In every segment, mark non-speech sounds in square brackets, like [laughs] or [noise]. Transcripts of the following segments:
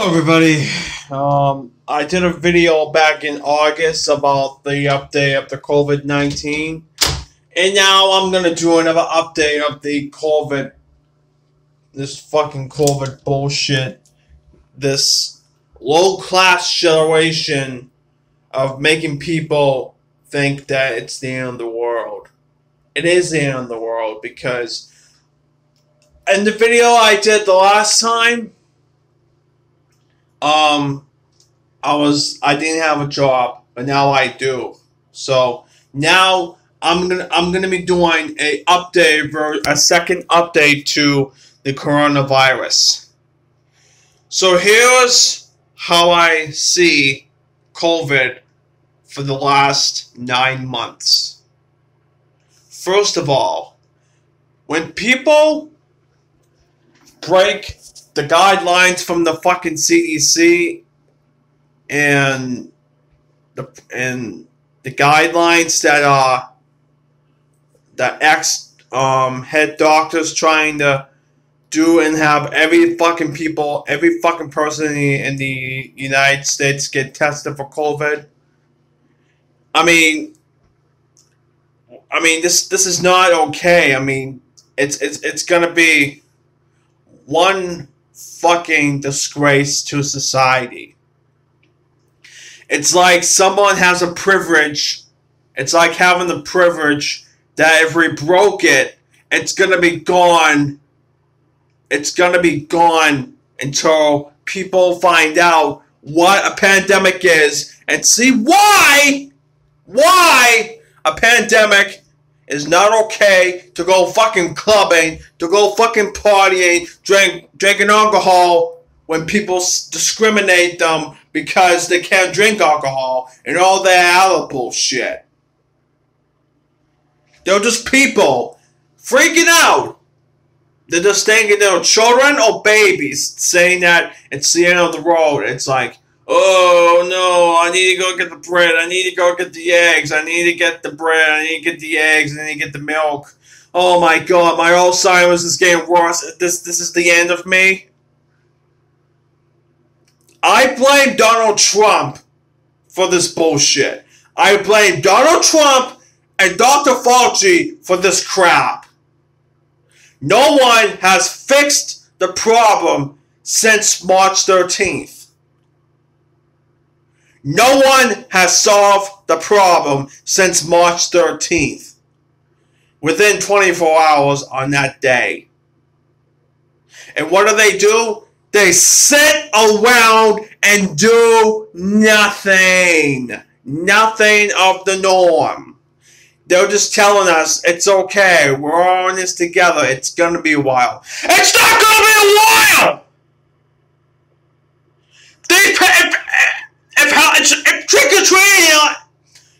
Hello everybody. Um, I did a video back in August about the update of the COVID-19. And now I'm gonna do another update of the COVID this fucking COVID bullshit. This low class generation of making people think that it's the end of the world. It is the end of the world because in the video I did the last time um, I was I didn't have a job, but now I do. So now I'm gonna I'm gonna be doing a update a second update to the coronavirus. So here's how I see COVID for the last nine months. First of all, when people break the guidelines from the fucking CDC and the and the guidelines that uh that ex um head doctors trying to do and have every fucking people, every fucking person in the, in the United States get tested for COVID. I mean, I mean this this is not okay. I mean, it's it's it's gonna be one fucking disgrace to society. It's like someone has a privilege. It's like having the privilege that if we broke it, it's gonna be gone. It's gonna be gone until people find out what a pandemic is and see why, why a pandemic is not okay to go fucking clubbing, to go fucking partying, drink drinking alcohol when people discriminate them because they can't drink alcohol and all that other bullshit. They're just people freaking out. They're just thinking they're children or babies saying that it's the end of the road. It's like, Oh no, I need to go get the bread. I need to go get the eggs. I need to get the bread. I need to get the eggs. I need to get the milk. Oh my god, my Alzheimer's is getting worse. This this is the end of me. I blame Donald Trump for this bullshit. I blame Donald Trump and Dr. Fauci for this crap. No one has fixed the problem since March 13th. No one has solved the problem since March 13th. Within 24 hours on that day. And what do they do? They sit around and do nothing. Nothing of the norm. They're just telling us it's okay. We're all in this together. It's gonna be a while. It's not gonna be a while. They if trick or treating,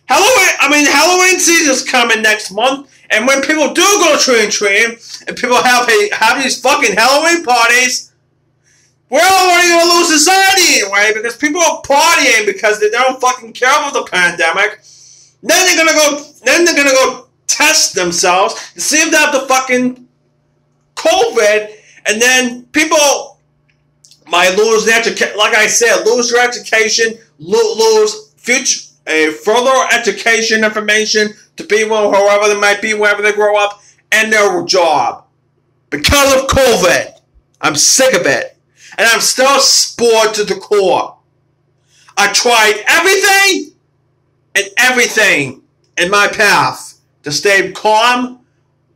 Halloween, I mean, Halloween season's coming next month, and when people do go trick or treating, and people have a, have these fucking Halloween parties, we're already gonna lose society anyway because people are partying because they don't fucking care about the pandemic. Then they're gonna go. Then they're gonna go test themselves to see if they have the fucking COVID, and then people might lose their. Like I said, lose their education, lose future a further education information to people, whoever they might be, wherever they grow up, and their job because of COVID. I'm sick of it, and I'm still spoiled to the core. I tried everything and everything in my path to stay calm,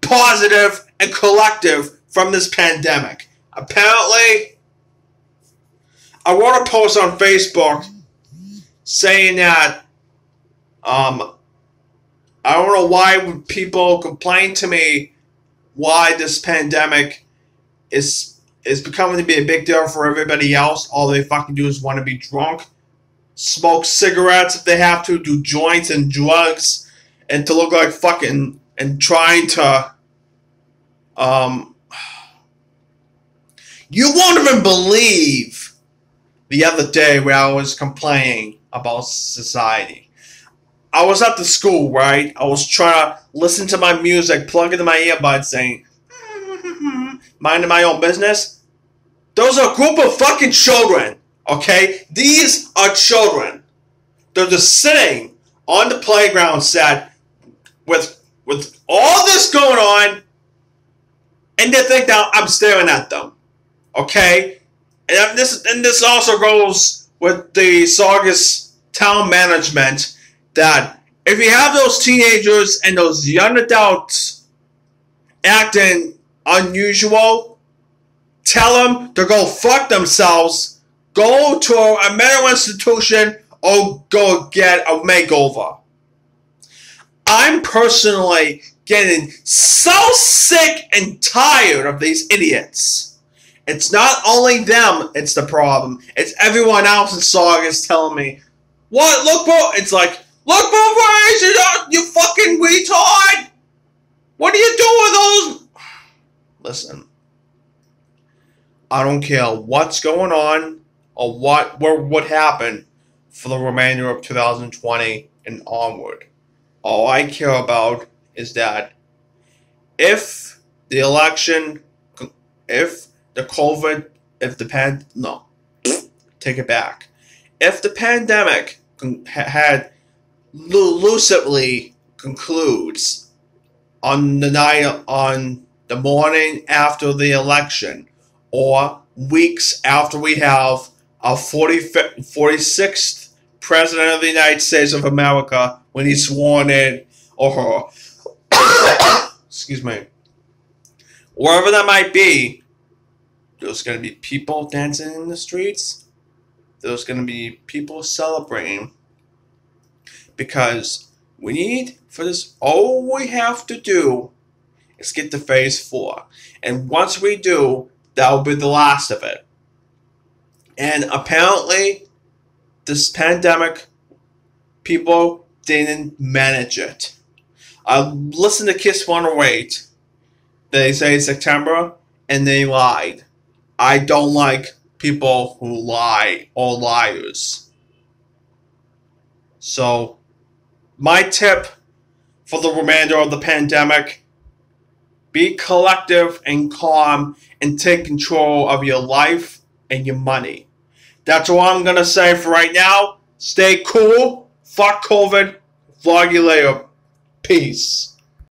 positive, and collective from this pandemic. Apparently, I wrote a post on Facebook saying that um, I don't know why people complain to me why this pandemic is is becoming to be a big deal for everybody else. All they fucking do is want to be drunk, smoke cigarettes if they have to, do joints and drugs, and to look like fucking and trying to um you won't even believe the other day where I was complaining about society. I was at the school, right? I was trying to listen to my music, plug into my earbuds, saying, [laughs] minding my own business. Those are a group of fucking children. Okay? These are children. They're just sitting on the playground set with with all this going on, and they think that I'm staring at them. Okay? And this and this also goes with the Saugus town management that if you have those teenagers and those young adults acting unusual, tell them to go fuck themselves, go to a mental institution, or go get a makeover. I'm personally getting so sick and tired of these idiots. It's not only them, it's the problem. It's everyone else in Saugus telling me, what? Look, bro. It's like, look both ways, you, you fucking retard. What are you doing with those? Listen, I don't care what's going on or what what what happened for the remainder of 2020 and onward. All I care about is that if the election, if the COVID, if the pan, no, take it back. If the pandemic had lucidly concludes on the night on the morning after the election or weeks after we have our 46th president of the United States of America when he's sworn in or her [coughs] excuse me wherever that might be there's going to be people dancing in the streets. There's going to be people celebrating. Because we need for this all we have to do is get to phase four. And once we do that will be the last of it. And apparently this pandemic people didn't manage it. I listened to kiss 108 they say september and they lied i don't like people who lie or liars so my tip for the remainder of the pandemic be collective and calm and take control of your life and your money. That's all I'm going to say for right now. Stay cool. Fuck COVID. Vlog you later. Peace.